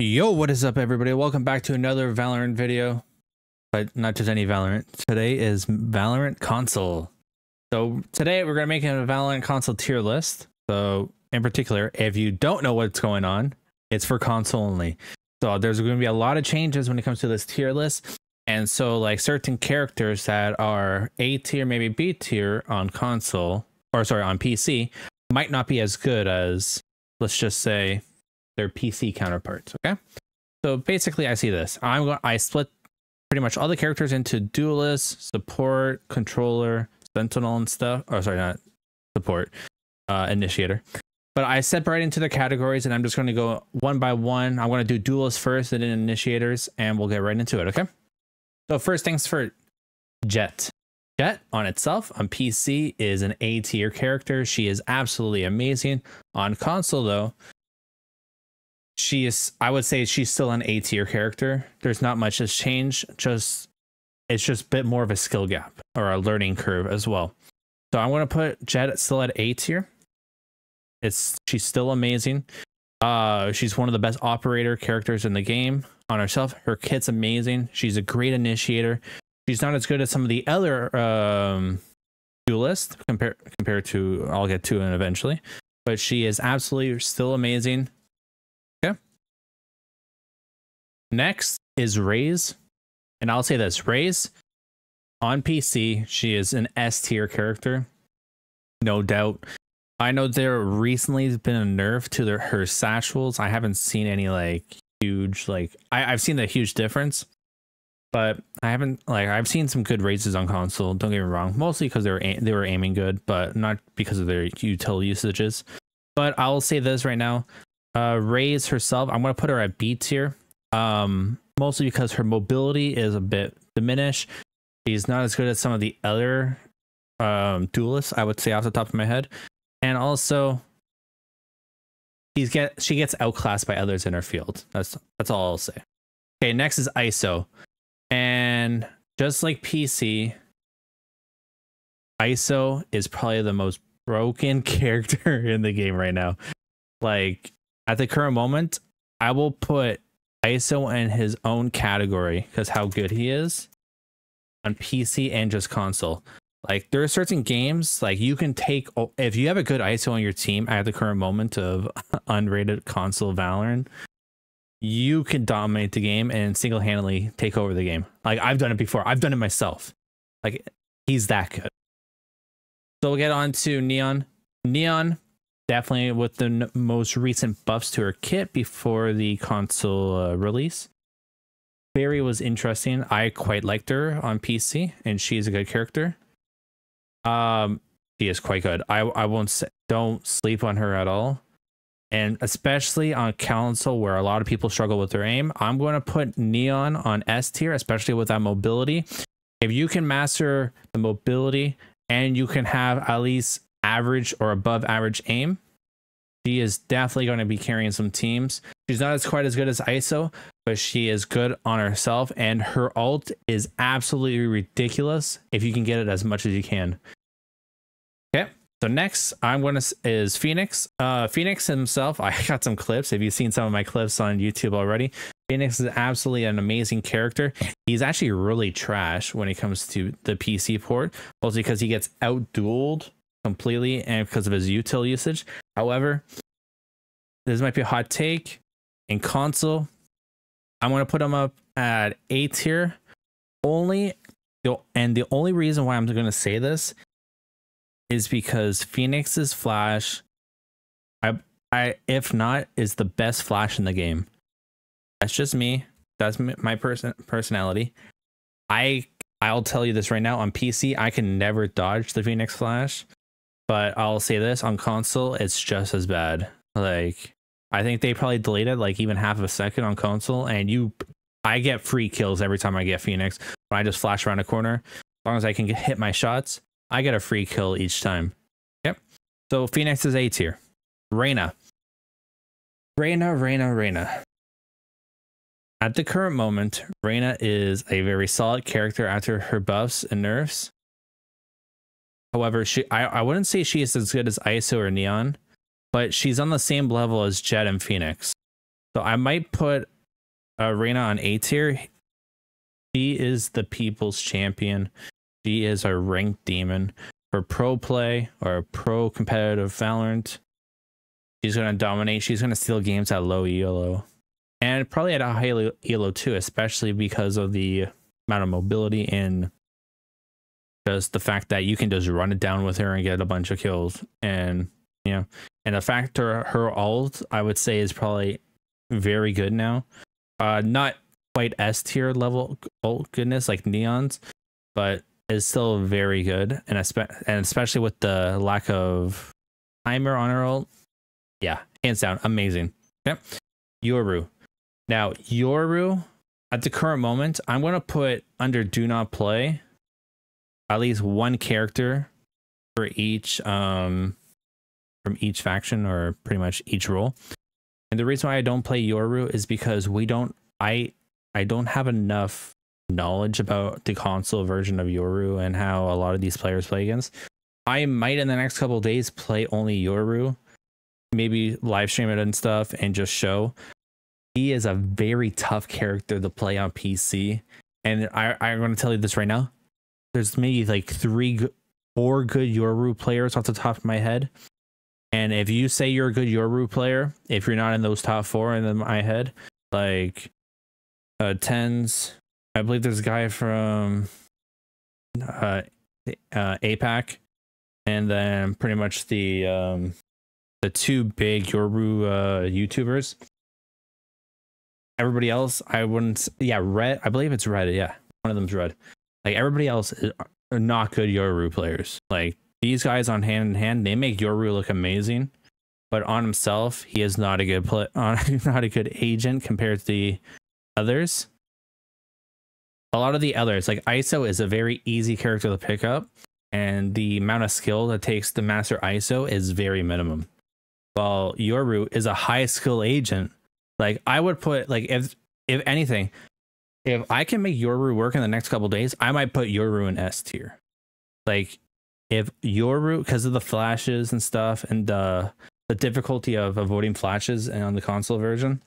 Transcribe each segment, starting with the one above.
Yo, what is up, everybody? Welcome back to another Valorant video, but not just any Valorant. Today is Valorant console. So today we're gonna make a Valorant console tier list. So in particular, if you don't know what's going on, it's for console only. So there's going to be a lot of changes when it comes to this tier list. And so like certain characters that are A tier, maybe B tier on console, or sorry, on PC, might not be as good as let's just say their PC counterparts. Okay. So basically, I see this. I'm. I split pretty much all the characters into duelist, support, controller, sentinel, and stuff. Or sorry, not support, uh, initiator. But I separate into the categories, and I'm just going to go one by one. I'm going to do duelists first, and then initiators, and we'll get right into it. Okay. So first things first, Jett. Jett on itself on PC is an A tier character. She is absolutely amazing. On console though, she is I would say she's still an A tier character. There's not much has changed. Just it's just a bit more of a skill gap or a learning curve as well. So I'm gonna put Jett still at A tier. It's she's still amazing. Uh she's one of the best operator characters in the game on herself. Her kit's amazing. She's a great initiator. She's not as good as some of the other um duelists compared compared to I'll get to it eventually. But she is absolutely still amazing Next is Raze. And I'll say this Raze on PC, she is an S tier character. No doubt. I know there recently has been a nerf to their, her satchels. I haven't seen any like huge, like, I, I've seen the huge difference, but I haven't, like, I've seen some good Razes on console. Don't get me wrong. Mostly because they were, they were aiming good, but not because of their utility usages. But I'll say this right now. Uh, Raze herself, I'm going to put her at B tier um, mostly because her mobility is a bit diminished. She's not as good as some of the other um, duelists, I would say off the top of my head, and also she's get she gets outclassed by others in her field. That's that's all I'll say. Okay, next is ISO, and just like PC, ISO is probably the most broken character in the game right now. Like at the current moment, I will put ISO in his own category because how good he is on PC and just console. Like there are certain games like you can take if you have a good ISO on your team at the current moment of unrated console Valorant, you can dominate the game and single handedly take over the game. Like I've done it before. I've done it myself. Like he's that good. So we'll get on to Neon. Neon definitely with the most recent buffs to her kit before the console uh, release. Barry was interesting. I quite liked her on PC, and she's a good character. Um, she is quite good. I I won't don't sleep on her at all, and especially on console where a lot of people struggle with their aim. I'm going to put Neon on S tier, especially with that mobility. If you can master the mobility and you can have at least average or above average aim, she is definitely going to be carrying some teams. She's not as quite as good as ISO, but she is good on herself, and her ult is absolutely ridiculous if you can get it as much as you can. Okay, so next I'm going to is Phoenix. Uh, Phoenix himself, I got some clips. Have you seen some of my clips on YouTube already? Phoenix is absolutely an amazing character. He's actually really trash when it comes to the PC port, mostly because he gets outdueled completely and because of his util usage. However, this might be a hot take. In console, I'm to put him up at A tier only. And the only reason why I'm to say this is because Phoenix's flash, I, I, if not, is the best flash in the game. That's just me. That's my person personality. I I'll tell you this right now on PC, I can never dodge the Phoenix flash. But I'll say this on console, it's just as bad. Like I think they probably delayed it like even half of a second on console, and you, I get free kills every time I get Phoenix. When I just flash around a corner, as long as I can get, hit my shots, I get a free kill each time. Yep. So Phoenix is A tier. Reyna. Reyna, Reyna, Reyna. At the current moment, Reyna is a very solid character after her buffs and nerfs. However, she I, I wouldn't say she is as good as ISO or Neon, but she's on the same level as Jett and Phoenix. So I might put uh, Reyna on A tier. She is the people's champion. She is a ranked demon for pro play or pro competitive Valorant. She's going to dominate. She's going to steal games at low elo and probably at a high elo too, especially because of the amount of mobility and just the fact that you can just run it down with her and get a bunch of kills. And you know, and the fact her her ult, I would say, is probably very good now. Uh, not quite S tier level ult goodness like Neon's, but is still very good. And espe- and especially with the lack of timer on her ult, yeah, hands down, amazing. Yep. Yoru. Now, Yoru, at the current moment, I'm going to put under do not play at least one character for each um from each faction or pretty much each role. And the reason why I don't play Yoru is because we don't I I don't have enough knowledge about the console version of Yoru and how a lot of these players play against. I might in the next couple days play only Yoru, maybe live stream it and stuff and just show he is a very tough character to play on PC. And I, I'm going to tell you this right now. There's maybe like three, four good Yoru players off the top of my head. And if you say you're a good Yoru player, if you're not in those top four in my head, like uh, tens, I believe there's a guy from uh, uh, APAC, and then pretty much the um, the two big Yoru uh, YouTubers everybody else, I wouldn't. Yeah, red. I believe it's red. Yeah, one of them's red. Like everybody else are not good Yoru players. Like these guys on hand in hand, they make Yoru look amazing, but on himself, he is not a good play. On not a good agent compared to the others. A lot of the others, like ISO, is a very easy character to pick up, and the amount of skill that takes to master ISO is very minimum. While Yoru is a high skill agent like I would put like if if anything, if I can make Yoru work in the next couple days, I might put Yoru in S tier. Like if Yoru because of the flashes and stuff and the the difficulty of avoiding flashes and on the console version.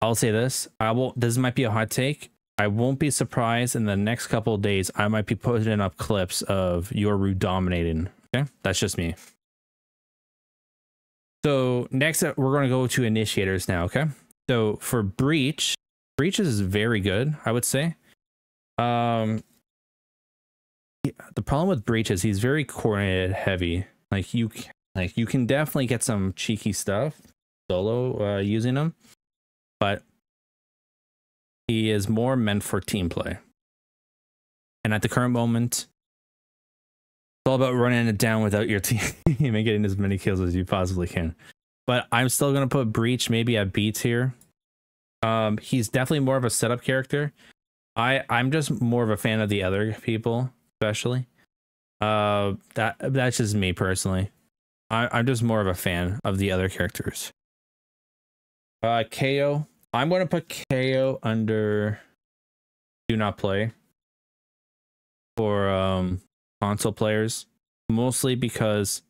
I'll say this. I will this might be a hot take. I won't be surprised in the next couple days I might be putting up clips of Yoru dominating. Okay? That's just me. So next uh, we're going to go to initiators now. Okay. So for breach, breach is very good, I would say. Um, the problem with breach is he's very coordinated heavy. Like you, like you can definitely get some cheeky stuff solo uh, using him, but he is more meant for team play. And at the current moment, it's all about running it down without your team and getting as many kills as you possibly can. But I'm still gonna put Breach maybe at B tier. Um, he's definitely more of a setup character. I I'm just more of a fan of the other people, especially. Uh, that that's just me personally. I, I'm just more of a fan of the other characters. Uh, KAY/O. I'm gonna put KAY/O under do not play for um console players, mostly because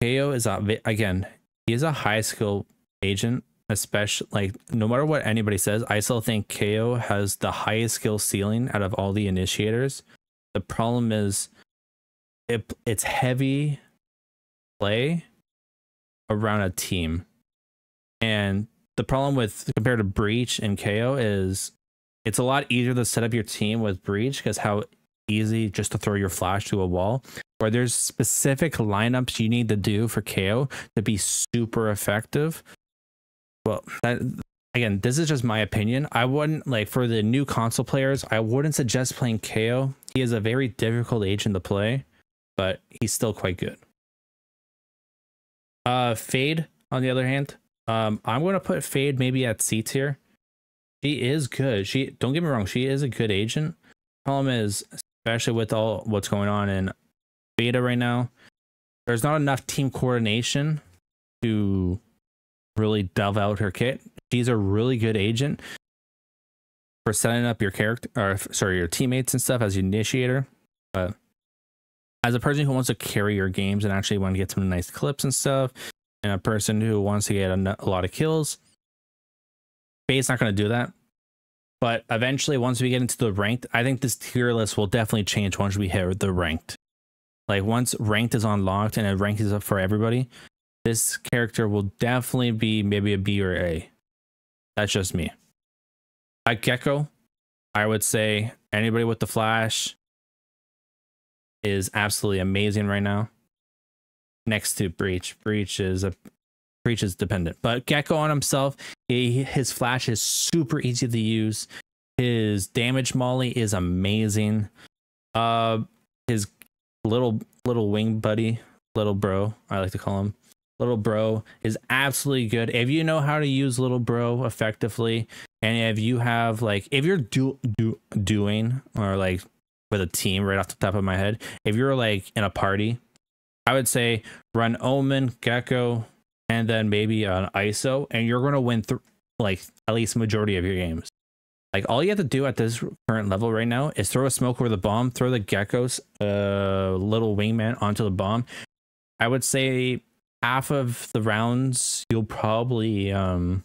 KAY/O is a, again, he is a high skill agent, especially like no matter what anybody says, I still think KAY/O has the highest skill ceiling out of all the initiators. The problem is it it's heavy play around a team. And the problem with compared to Breach and KAY/O is it's a lot easier to set up your team with Breach because how easy just to throw your flash to a wall where there's specific lineups you need to do for KAY/O to be super effective. Well, that again, this is just my opinion. I wouldn't like for the new console players, I wouldn't suggest playing KAY/O. He is a very difficult agent to play, but he's still quite good. Uh Fade, on the other hand, um, I'm gonna put Fade maybe at C tier. She is good. She don't get me wrong, she is a good agent. Problem is, especially with all what's going on in beta right now, there's not enough team coordination to really delve out her kit. She's a really good agent for setting up your character or sorry, your teammates and stuff as initiator. But as a person who wants to carry your games and actually want to get some nice clips and stuff, and a person who wants to get a, a lot of kills. Fade's not going to do that. But eventually, once we get into the ranked, I think this tier list will definitely change once we hit the ranked. Like once ranked is unlocked and it ranked is up for everybody, this character will definitely be maybe a B or A. That's just me. Like Gekko, I would say anybody with the flash is absolutely amazing right now. Next to Breach. Breach is a Breach is dependent. But Gekko on himself, he, his flash is super easy to use. His damage molly is amazing. Uh his little little wing buddy, little bro, I like to call him. Little bro is absolutely good. If you know how to use little bro effectively, and if you have like if you're do, do doing or like with a team right off the top of my head, if you're like in a party, I would say run Omen, Gekko, and then maybe an ISO, and you're gonna win th- like at least majority of your games. Like all you have to do at this current level right now is throw a smoke over the bomb, throw the Gekko's, uh, little wingman onto the bomb. I would say half of the rounds you'll probably um,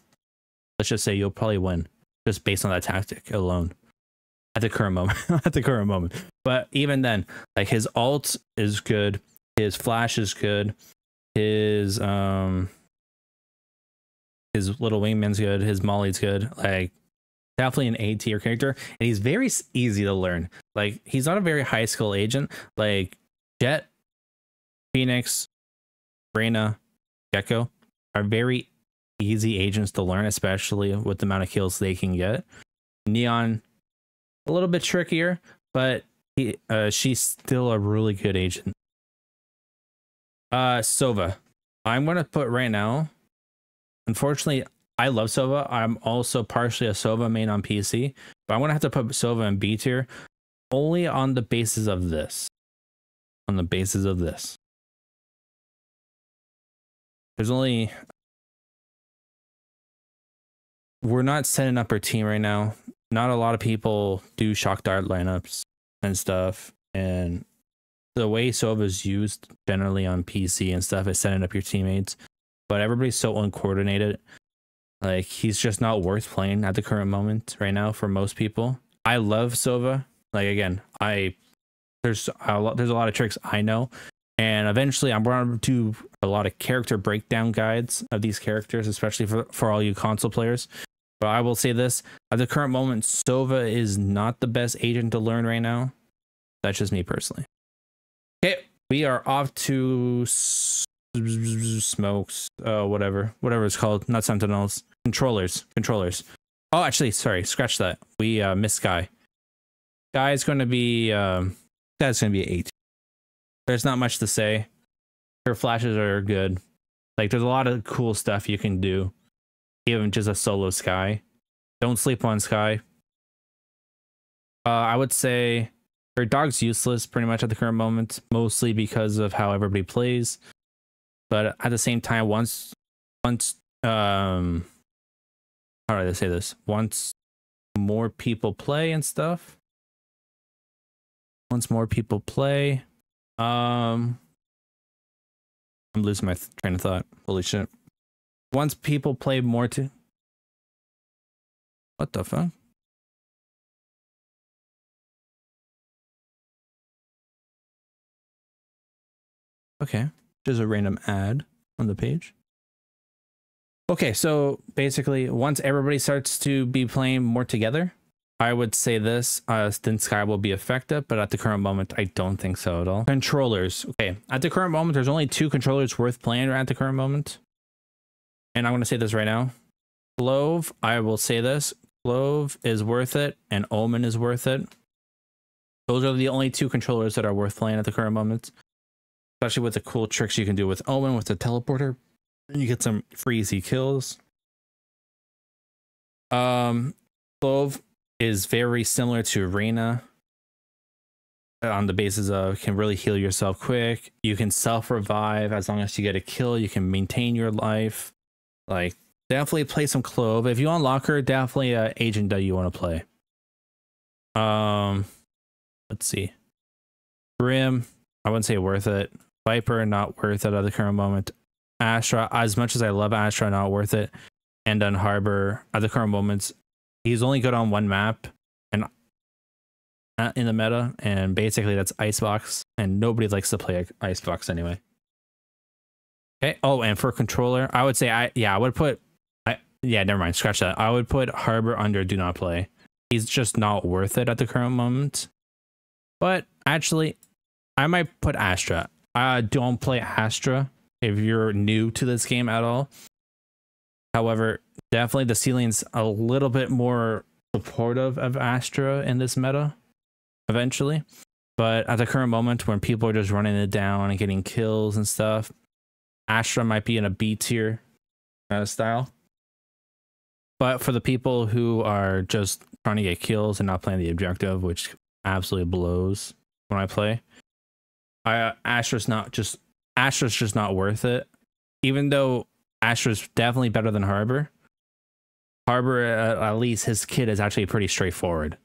let's just say you'll probably win just based on that tactic alone. At the current moment at the current moment. But even then like his ult is good his flash is good his um his little wingman's good his molly's good like definitely an a tier character. And he's very easy to learn. Like he's not a very high skill agent. Like Jett, phoenix Reyna Gekko are very easy agents to learn especially with the amount of kills they can get neon a little bit trickier but he, uh, she's still a really good agent uh, Sova. I'm gonna put right now. Unfortunately, I love Sova. I'm also partially a Sova main on PC, but I'm gonna have to put Sova in B tier, only on the basis of this. On the basis of this. There's only we're not setting up our team right now. Not a lot of people do shock dart lineups and stuff, and the way Sova is used generally on PC and stuff is setting up your teammates, but everybody's so uncoordinated. Like he's just not worth playing at the current moment right now for most people. I love Sova. Like again, I there's a lot there's a lot of tricks I know, and eventually I'm going to do a lot of character breakdown guides of these characters, especially for for all you console players. But I will say this: at the current moment, Sova is not the best agent to learn right now. That's just me personally. Okay, we are off to smokes, uh, whatever, whatever it's called. Not sentinels, controllers, controllers. Oh, actually, sorry, scratch that. We uh, missed Guy. Skye is going to be, um, that's going to be eight. There's not much to say. Her flashes are good. Like, there's a lot of cool stuff you can do, even just a solo Skye. Don't sleep on Skye. Uh, I would say her dog's useless pretty much at the current moment, mostly because of how everybody plays. But at the same time, once once um how do I say this? Once more people play and stuff. Once more people play, um I'm losing my train of thought. Holy shit. Once people play more to What the fuck? Okay. just a random ad on the page. Okay, so basically, once everybody starts to be playing more together, I would say this, uh, then Skye will be effective, but at the current moment, I don't think so at all. Controllers. Okay, at the current moment, there's only two controllers worth playing at the current moment. And I'm going to say this right now. Clove, I will say this. Clove is worth it, and Omen is worth it. Those are the only two controllers that are worth playing at the current moment especially with the cool tricks you can do with Omen with the teleporter. You get some free easy kills. Um, Clove is very similar to Reyna on the basis of can really heal yourself quick. You can self revive as long as you get a kill. You can maintain your life. Like definitely play some Clove. If you unlock her, definitely agent that you want to play. Um, let's see. Brim, I wouldn't say worth it. Viper, not worth it at the current moment. Astra, as much as I love Astra, not worth it. And then Harbor at the current moments, he's only good on one map and in the meta, and basically that's Icebox, and nobody likes to play Icebox anyway. Okay. Oh, and for controller, I would say I yeah I would put I yeah never mind scratch that. I would put Harbor under Do Not Play. He's just not worth it at the current moment. But actually, I might put Astra. I don't play Astra if you're new to this game at all. However, definitely the ceiling's a little bit more supportive of Astra in this meta eventually. But at the current moment, when people are just running it down and getting kills and stuff, Astra might be in a B tier kind of style. But for the people who are just trying to get kills and not playing the objective, which absolutely blows when I play, I, Astra's not just Astra's just not worth it. Even though Astra's definitely better than Harbor, Harbor uh, at least his kit is actually pretty straightforward.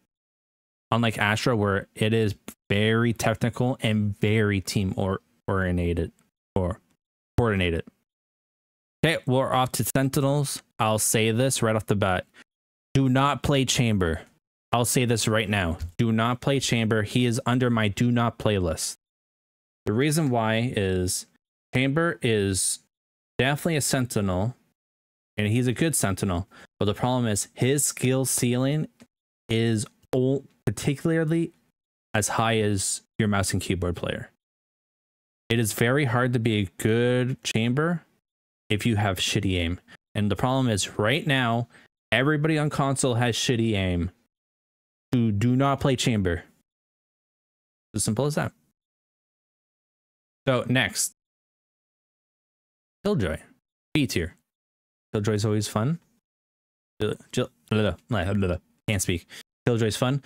Unlike Astra, where it is very technical and very team or oriented or coordinated. Okay, we're off to Sentinels. I'll say this right off the bat. Do not play Chamber. I'll say this right now. Do not play Chamber. He is under my do not playlist. The reason why is Chamber is definitely a Sentinel, and he's a good Sentinel. But the problem is his skill ceiling is particularly as high as your mouse and keyboard player. It is very hard to be a good chamber if you have shitty aim. And the problem is right now, everybody on console has shitty aim who do not play chamber. As simple as that. So next, Killjoy, B tier. Killjoy's always fun. Can't speak. Killjoy's fun.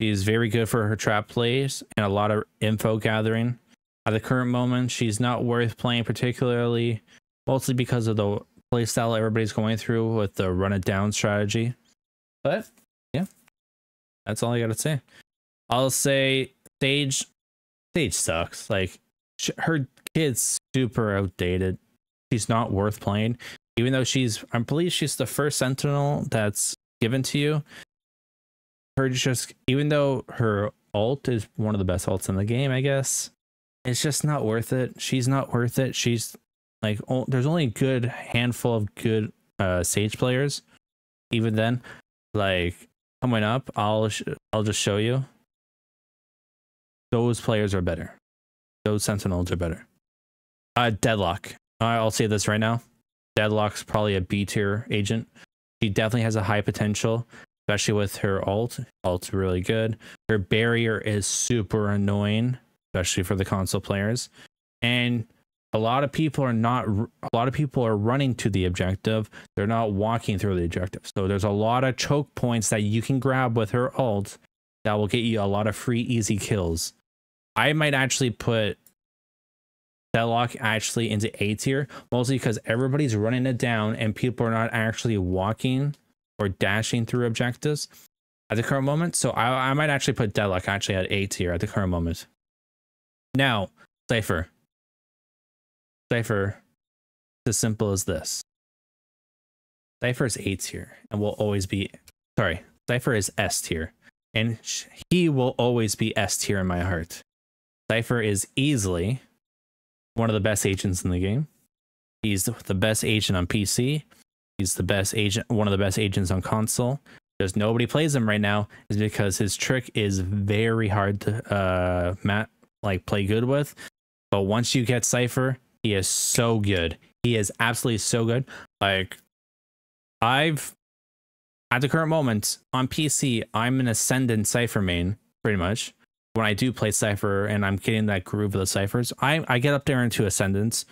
She's very good for her trap plays and a lot of info gathering. At the current moment, she's not worth playing particularly, mostly because of the playstyle everybody's going through with the run it down strategy. But yeah, that's all I gotta say. I'll say Sage, Sage sucks. Like her kid's super outdated. She's not worth playing, even though she's. I'm believe she's the first Sentinel that's given to you her just even though her ult is one of the best ults in the game, I guess it's just not worth it. She's not worth it. She's like oh, there's only a good handful of good uh, Sage players. Even then, like coming up, I'll I'll just show you. Those players are better. Those Sentinels are better. Uh, Deadlock. I'll say this right now. Deadlock's probably a B tier agent. She definitely has a high potential especially with her ult. Ult's really good. Her barrier is super annoying, especially for the console players. And a lot of people are not a lot of people are running to the objective. They're not walking through the objective. So there's a lot of choke points that you can grab with her ult that will get you a lot of free easy kills. I might actually put Deadlock actually into A tier, mostly because everybody's running it down and people are not actually walking or dashing through objectives at the current moment. So I, I might actually put Deadlock actually at A tier at the current moment. Now, Cypher. Cypher, it's as simple as this. Cypher is A tier and will always be, sorry, Cypher is S tier and he will always be S tier in my heart. Cypher is easily one of the best agents in the game. He's the best agent on PC. He's the best agent, one of the best agents on console. Just nobody plays him right now is because his trick is very hard to uh mat like play good with. But once you get Cypher, he is so good. He is absolutely so good. Like I've at the current moment on PC, I'm an ascendant Cypher main, pretty much. When I do play Cypher and I'm getting that groove of the Cyphers, I, I get up there into ascendants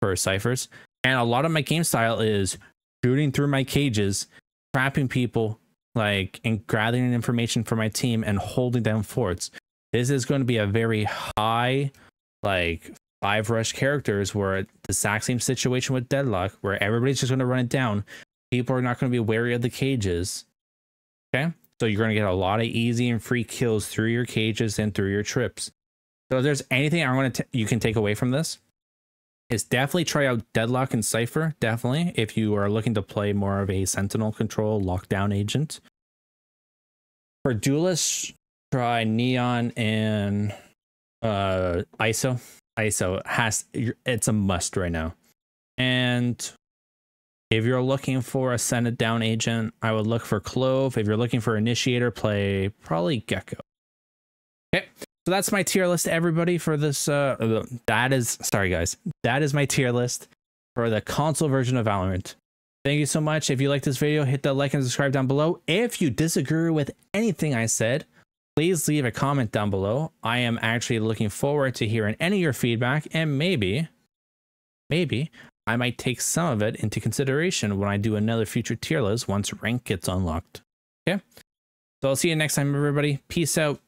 for Cyphers. And a lot of my game style is shooting through my cages, trapping people, like and gathering information for my team and holding down forts. This is going to be a very high, like five rush characters where the exact same situation with Deadlock, where everybody's just going to run it down. People are not going to be wary of the cages. Okay. So you're going to get a lot of easy and free kills through your cages and through your trips. So if there's anything I want to you can take away from this, is definitely try out Deadlock and Cypher. Definitely, if you are looking to play more of a Sentinel control lockdown agent. For duelists, try Neon and uh, ISO. ISO has it's a must right now. And if you're looking for a send it down agent, I would look for Clove. If you're looking for initiator, play probably Gekko. Okay. So that's my tier list, everybody, for this. Uh, that is, sorry, guys. That is my tier list for the console version of Valorant. Thank you so much. If you like this video, hit the like and subscribe down below. If you disagree with anything I said, please leave a comment down below. I am actually looking forward to hearing any of your feedback and maybe, maybe I might take some of it into consideration when I do another future tier list once rank gets unlocked. Okay. So I'll see you next time, everybody. Peace out.